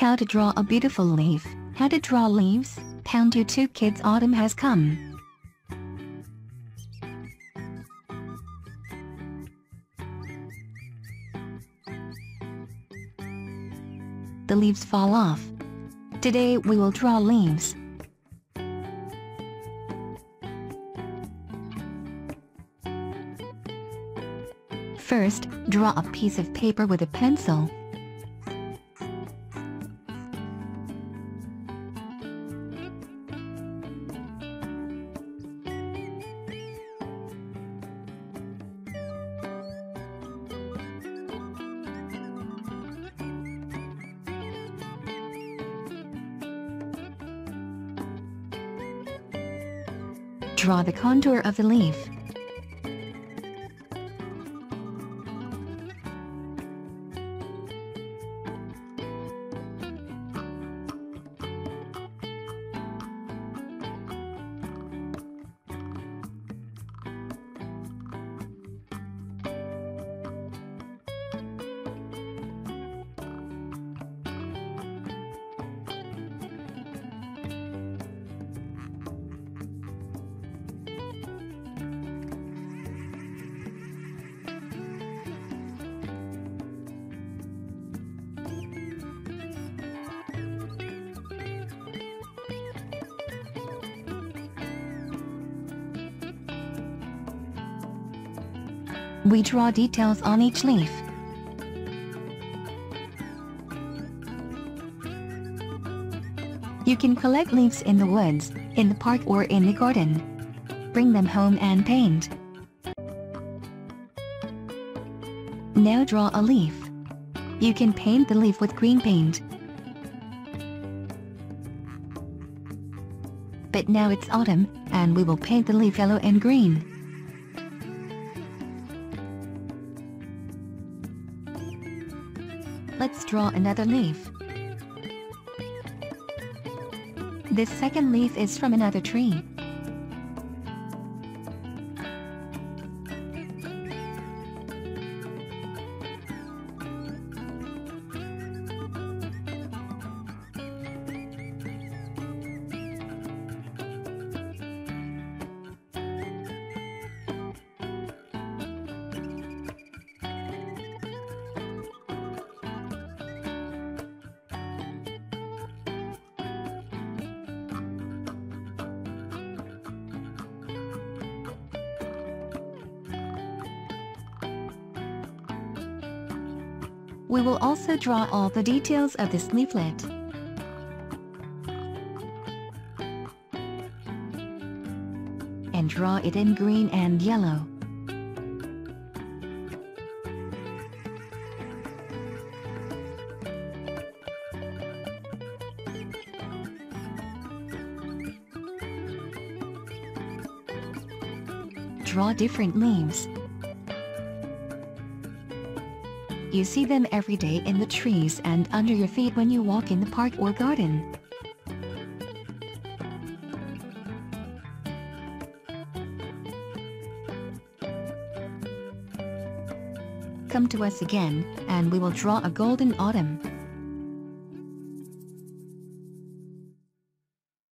How to draw a beautiful leaf. How to draw leaves. Pound YouTube kids autumn has come. The leaves fall off. Today we will draw leaves. First, draw a piece of paper with a pencil. Draw the contour of the leaf. We draw details on each leaf. You can collect leaves in the woods, in the park or in the garden. Bring them home and paint. Now draw a leaf. You can paint the leaf with green paint. But now it's autumn, and we will paint the leaf yellow and green. Let's draw another leaf. This second leaf is from another tree. We will also draw all the details of this leaflet. And draw it in green and yellow. Draw different leaves. You see them every day in the trees and under your feet when you walk in the park or garden. Come to us again, and we will draw a golden autumn.